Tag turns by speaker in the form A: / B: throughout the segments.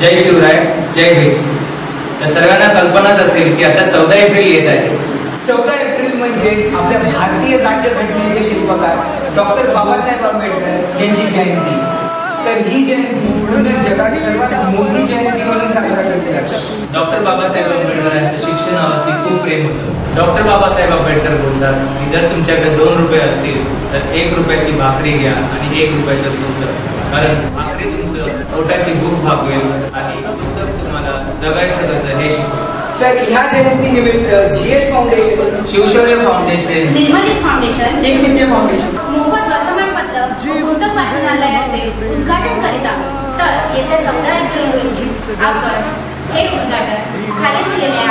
A: जय शिवराय जय भीम. तर सर्वांना कल्पनाच असेल की आता चौदा एप्रिल येत आहे.
B: चौदा एप्रिल म्हणजे आपल्या भारतीय राज्यघटनेचे शिल्पकार डॉक्टर बाबासाहेब आंबेडकर यांची जयंती. तर ही जयंती पूर्ण जगात सर्वात मोठी जयंती म्हणून साजरा केली जाते.
A: डॉक्टर बाबासाहेब आंबेडकरांच्या शिक्षणावरती खूप प्रेम होतं. डॉक्टर बाबासाहेब आंबेडकर बोलतात की जर तुमच्याकडे दोन रुपये असतील तर एक रुपयाची भाकरी घ्या आणि एक रुपयाचं पुस्तक. कारण भाकरी पोटाची भूक भागवेल. आणि पुस्तक तुम्हाला जगायचं कसं हे शिकवेल.
B: तर ह्या जयंती निमित्त जीएस फाउंडेशन
A: शिवशौर्य फाउंडेशन
C: निर्मलित फाउंडेशन
B: एक विद्या फाउंडेशन
C: मोफत वर्तमानपत्र पुस्तक वाचनालयाचे उद्घाटन करीत आहोत. तर येत्या चौदा एप्रिल रोजी आपण हे उद्घाटन खाली दिलेल्या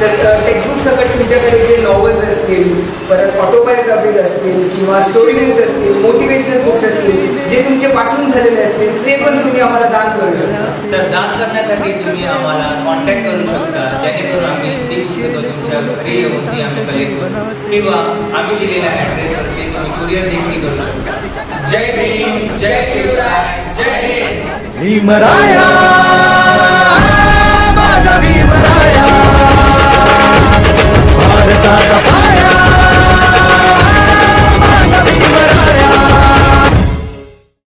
B: तर टेक्स्टबुक सकट तुमच्याकडे जे नॉवेल्स असतील परत ऑटोबायोग्राफीज असतील किंवा स्टोरी बुक्स असतील मोटिवेशनल बुक्स असतील जे तुमचे वाचून झालेले असतील ते पण तुम्ही आम्हाला दान करू शकता.
A: तर दान करण्यासाठी तुम्ही आम्हाला कॉन्टॅक्ट करू शकता जेणेकरून आम्ही ती पुस्तकं तुमच्या घरी येऊन ती आम्ही कलेक्ट करू. किंवा आम्ही दिलेल्या ॲड्रेसवरती तुम्ही कुरिअर देखील करू शकता. जय भीम जय शिवराय जय हिंद.
D: भीमराया.